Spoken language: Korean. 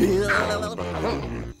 Yeah.